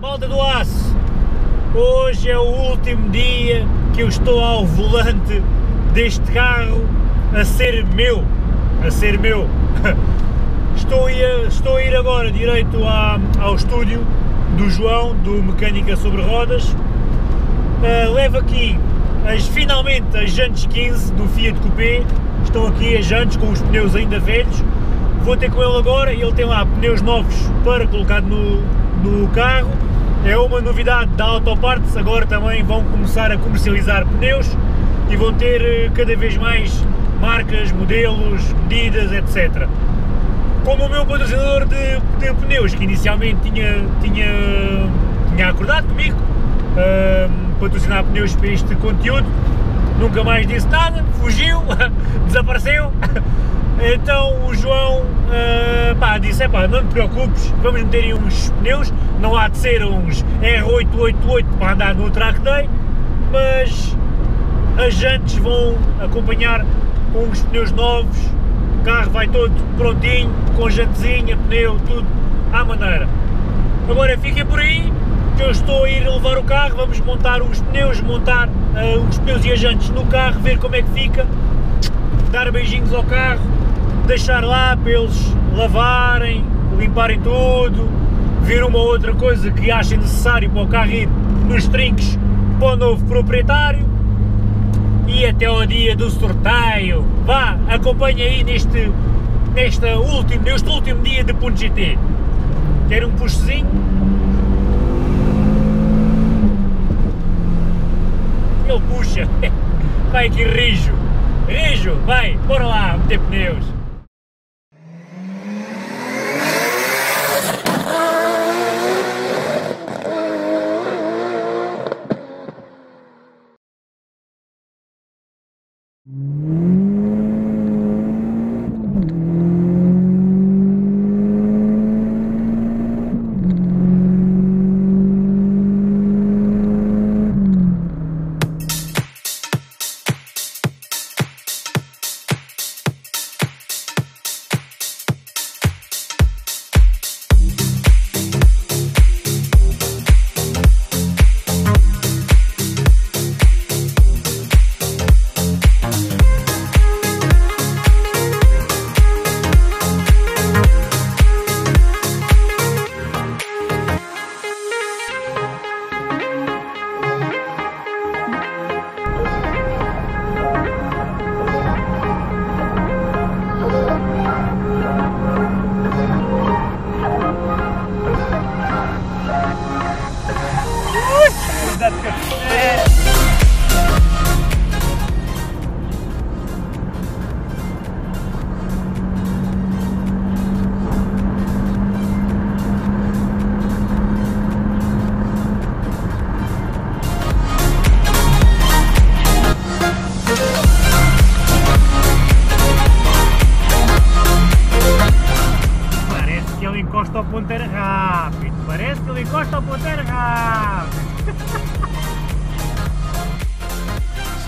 Malta do Aço, hoje é o último dia que eu estou ao volante deste carro a ser meu, a ser meu. Estou a, ir, estou a ir agora direito ao estúdio do João, do Mecânica sobre Rodas. Uh, levo aqui as, finalmente as jantes 15 do Fiat Coupé, estão aqui as jantes com os pneus ainda velhos. Vou ter com ele agora, ele tem lá pneus novos para colocar no, no carro. É uma novidade da Autoparts, agora também vão começar a comercializar pneus e vão ter eh, cada vez mais marcas, modelos, medidas, etc. Como o meu patrocinador de, de pneus, que inicialmente tinha, tinha, tinha acordado comigo, uh, patrocinar pneus para este conteúdo, nunca mais disse nada, fugiu, desapareceu. Então pá, disse: pá, não te preocupes, vamos meter aí uns pneus, não há de ser uns R888 para andar no track day, mas as jantes vão acompanhar com uns pneus novos, o carro vai todo prontinho, com jantezinha, pneu, tudo à maneira. Agora fiquem por aí, que eu estou a ir levar o carro, vamos montar os pneus, montar uh, os pneus e as jantes no carro, ver como é que fica, dar beijinhos ao carro, deixar lá para eles lavarem, limparem tudo, ver uma outra coisa que achem necessário para o carro ir nos trinques para o novo proprietário e até ao dia do sorteio. Vá, acompanha aí neste, neste, último, neste último dia de Ponto GT. Quer um puxozinho? Ele puxa. Vai aqui, rijo. Rijo, vai, bora lá, meter pneus.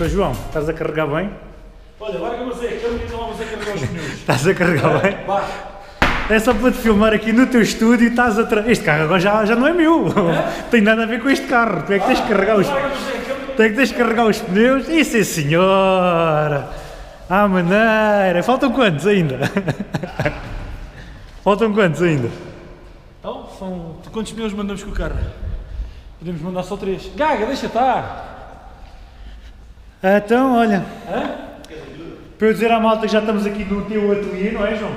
João, estás a carregar bem? Olha, você, que eu não vamos a carregar os pneus. estás a carregar bem? Vá. É só para te filmar aqui no teu estúdio e estás a tra... Este carro agora já, já não é meu. É? Tem nada a ver com este carro. Tu é que tens de carregar os. Tu é que tens de carregar os pneus. Isso é senhora! À maneira! Faltam quantos ainda? Faltam quantos ainda? Então, são. Quantos pneus mandamos com o carro? Podemos mandar só três. Gaga, deixa estar! Então, olha. Hã? Para eu dizer à malta que já estamos aqui no teu ateliê, não é, João?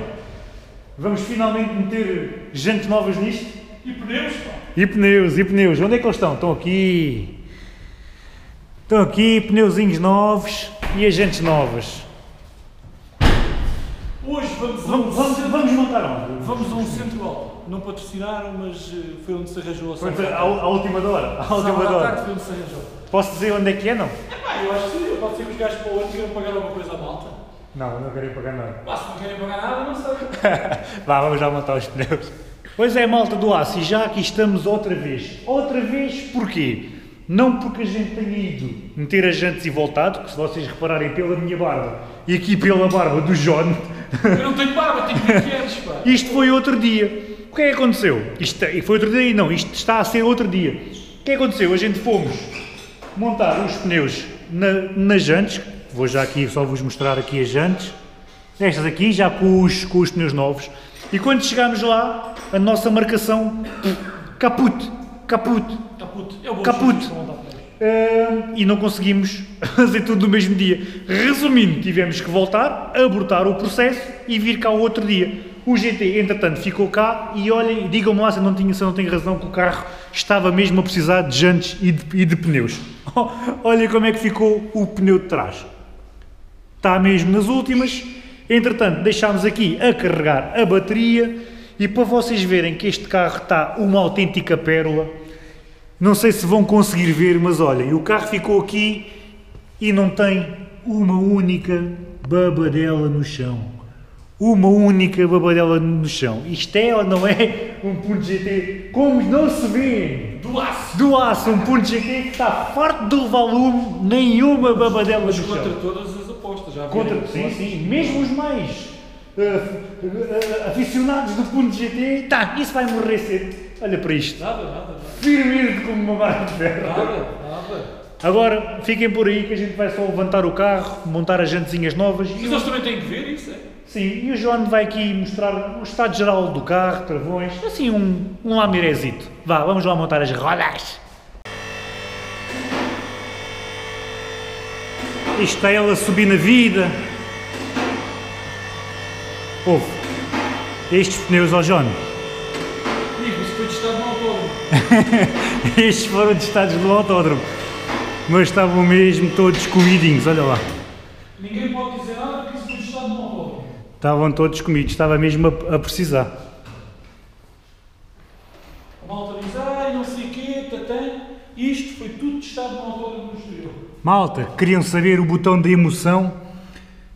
Vamos finalmente meter jantes novas nisto. E pneus, pá. E pneus, e pneus. Onde é que eles estão? Estão aqui. Estão aqui, pneuzinhos novos e agentes novas. Hoje vamos, vamos, vamos, vamos montar onde? Vamos a um centro alto. Não patrocinaram, mas eh, foi onde se arranjou a Foi a, a última hora. A última hora. Tarde foi onde se arranjou. Posso dizer onde é que é, não? Eu acho que sim. Pode ser que os gajos para o ano queiram pagar alguma coisa à malta. Não, não querem pagar nada. Ah, se não querem pagar nada, não sei. Vá, vamos já montar os pneus. Pois é, malta do aço, e já aqui estamos outra vez. Outra vez porquê? Não porque a gente tenha ido meter as jantes e voltado, que se vocês repararem pela minha barba e aqui pela barba do John. Eu não tenho barba, tenho 20 anos, pá. Isto foi outro dia que é que aconteceu? Isto é- foi outro dia? Não, isto está a ser outro dia. O que é que aconteceu? A gente fomos montar os pneus na, nas jantes, vou já aqui só vos mostrar aqui as jantes, estas aqui já com os, com os pneus novos, e quando chegámos lá, a nossa marcação, caput, caput, Caput. É o Caput. E não conseguimos fazer tudo no mesmo dia. Resumindo, tivemos que voltar, abortar o processo e vir cá o outro dia. O GT, entretanto, ficou cá e olhem, digam-me lá se eu não, tinha, se não tenho razão que o carro estava mesmo a precisar de jantes e de, e de pneus. Olhem como é que ficou o pneu de trás. Está mesmo nas últimas. Entretanto, deixámos aqui a carregar a bateria e para vocês verem que este carro está uma autêntica pérola, não sei se vão conseguir ver, mas olhem, o carro ficou aqui e não tem uma única babadela no chão. Uma única babadela no chão. Isto é ou não é um ponto GT como não se vê Do aço. do aço, um ponto GT que está farto do volume, nenhuma babadela no Mas chão. contra todas as apostas. Já Contra, sim, sim, mesmo os mais eh, aficionados do ponto GT, tá, isso vai morrer cedo. Olha para isto, Nada, nada, nada. firme como uma barra de ferro. Nada, nada. Agora, fiquem por aí que a gente vai só levantar o carro, montar as jantezinhas novas Mas e, eles também têm que ver isso, é? sim, e o João vai aqui mostrar o estado geral do carro, travões, assim um, um lamirezito. Vá, vamos lá montar as rodas. Isto é ela subir na vida. Ouve, estes pneus ao João, Amigo, isso foi testado no autódromo. estes foram testados no autódromo, mas estavam mesmo todos comidinhos, olha lá. Ninguém pode dizer nada porque isso foi testado no autódromo. Estavam todos comidos, estava mesmo a, a precisar. A malta diz, ai, não sei o quê, tatã. Isto foi tudo testado no autódromo no exterior. Malta, queriam saber o botão de emoção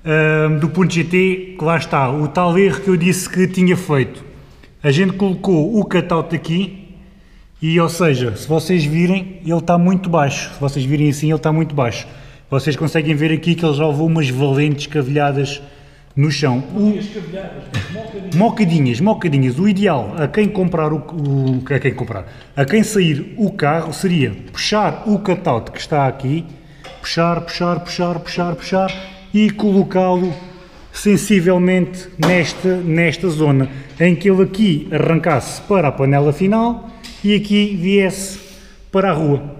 ahm, do ponto GT, que lá está, o tal erro que eu disse que tinha feito. A gente colocou o cutout aqui e, ou seja, se vocês virem, ele está muito baixo. Se vocês virem assim, ele está muito baixo. Vocês conseguem ver aqui que ele já levou umas valentes cavilhadas no chão. O, as cavilhadas, mas mocadinho. Mocadinhas, mocadinhas. O ideal a quem comprar o, o- a quem comprar, a quem sair o carro seria puxar o cutout que está aqui, puxar, puxar, puxar, puxar, puxar e colocá-lo sensivelmente nesta, nesta zona, em que ele aqui arrancasse para a panela final e aqui viesse para a rua.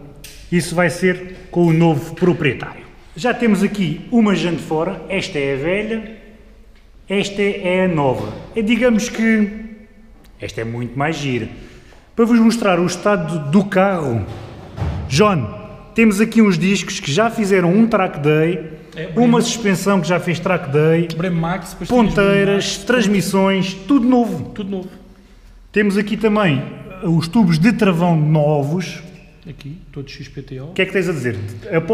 Isso vai ser com o novo proprietário. Já temos aqui uma jante fora, esta é a velha, esta é a nova. É, digamos que esta é muito mais gira. Para vos mostrar o estado do carro, John, temos aqui uns discos que já fizeram um track day, É, uma suspensão que já fez track day, Max, ponteiras, Max, transmissões, tudo novo. Tudo novo. Temos aqui também uh, os tubos de travão novos. Aqui, todos XPTO. O que é que tens a dizer?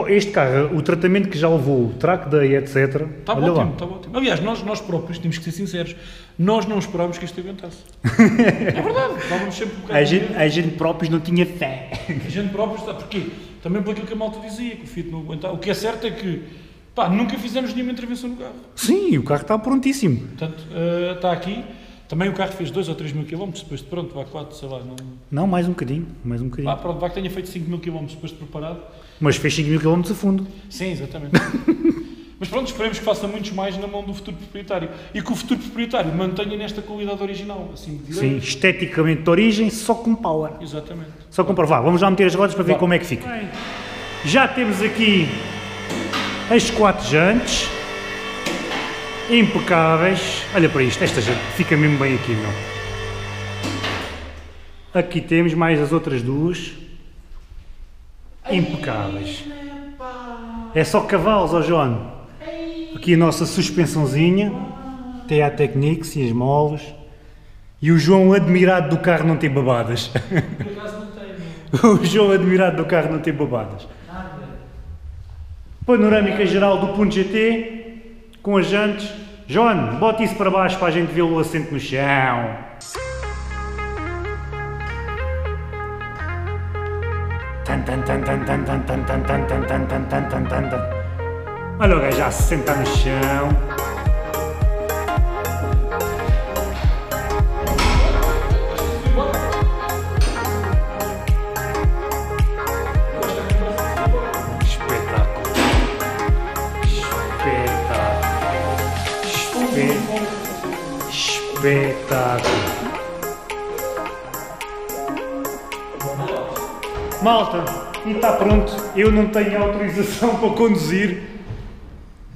Este carro, o tratamento que já levou, track day, etc. Está lá. ótimo, está ótimo. Aliás, nós, nós próprios, temos que ser sinceros, nós não esperámos que isto aguentasse. é verdade, estávamos sempre um. A gente, a gente próprios não tinha fé. A gente próprio está. Porquê? Também por aquilo que a malta dizia, que o Fiat não aguentava. O que é certo é que, pá, nunca fizemos nenhuma intervenção no carro. Sim, o carro está prontíssimo. Portanto, eh, está aqui. Também o carro fez 2 ou 3 mil quilómetros, depois de pronto, vá 4, sei lá. Não... Não, mais um bocadinho, mais um bocadinho. Ah, pronto, vá que tenha feito 5 mil quilómetros depois de preparado. Mas fez 5 mil km a fundo. Sim, exatamente. Mas pronto, esperemos que faça muitos mais na mão do futuro proprietário. E que o futuro proprietário mantenha nesta qualidade original, assim, Sim, esteticamente de origem, só com power. Exatamente. Só com power. Vá, vamos lá meter as rodas para ver Vá. como é que fica. Já temos aqui as quatro jantes. Impecáveis. Olha para isto, esta jante fica mesmo bem aqui, meu. Aqui temos mais as outras duas. Impecáveis. É só cavalos, ó João. Aqui a nossa suspensãozinha. TA Technics e as molas. E o João admirado do carro não tem babadas. O João admirado do carro não tem babadas panorâmica geral do ponto GT com as jantes. John, bota isso para baixo para a gente ver o assento no chão. Olha o gajo já se sentar no chão. Espetáculo. Malta, e está pronto. Eu não tenho autorização para conduzir.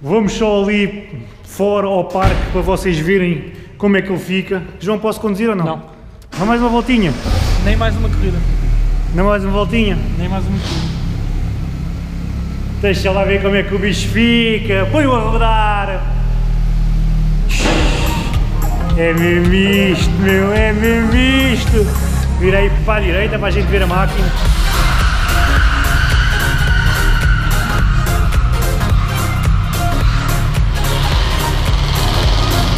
Vamos só ali fora ao parque para vocês verem como é que ele fica. João, posso conduzir ou não? Não. Dá mais uma voltinha. Nem mais uma corrida. Dá mais uma voltinha. Nem mais uma corrida. Deixa lá ver como é que o bicho fica. Põe-o a rodar. É mesmo isto, meu, é mesmo isto. Virei para a direita para a gente ver a máquina.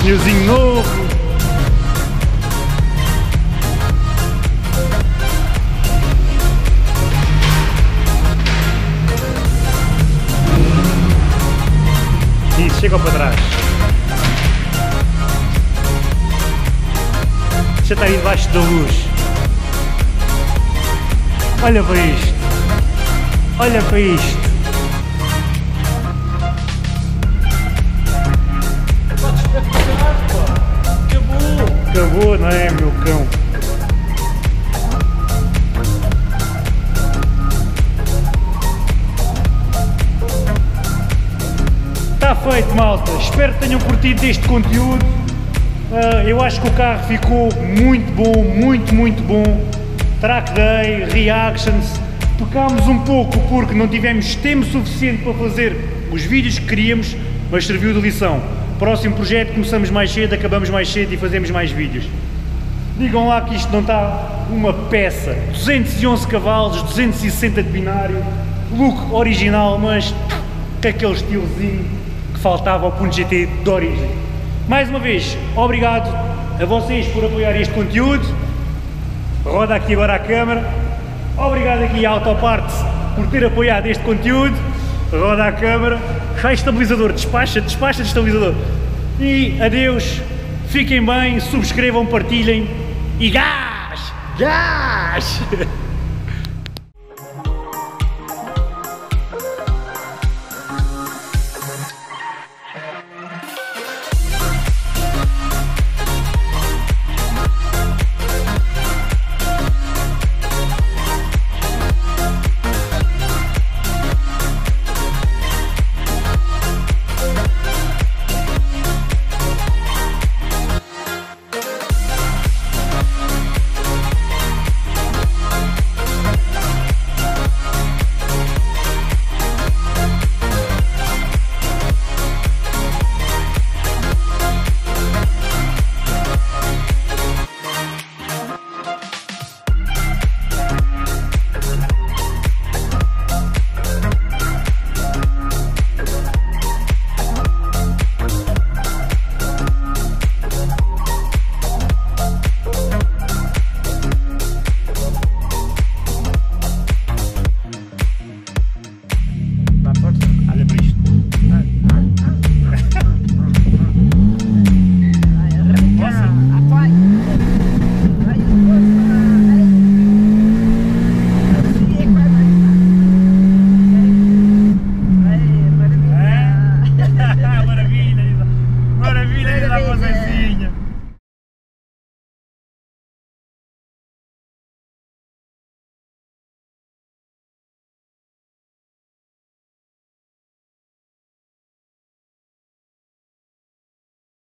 Pneuzinho novo. Isso, chega para trás. Deixa estar aí debaixo da luz. Olha para isto. Olha para isto. Acabou, não é, meu cão? Está feito, malta. Espero que tenham curtido este conteúdo. Ah, eu acho que o carro ficou muito bom, muito, muito bom. Track day, reactions. Pecámos um pouco porque não tivemos tempo suficiente para fazer os vídeos que queríamos, mas serviu de lição. Próximo projeto, começamos mais cedo, acabamos mais cedo e fazemos mais vídeos. Digam lá que isto não está uma peça. 211 cavalos, 260 de binário, look original, mas com aquele estilozinho que faltava ao Punto GT de origem. Mais uma vez, obrigado a vocês por apoiar este conteúdo. Roda aqui agora a câmera. Obrigado aqui à Autoparte por ter apoiado este conteúdo. Roda a câmera. Sai estabilizador, despacha, despacha de estabilizador. E adeus, fiquem bem, subscrevam, partilhem e gás! Gás!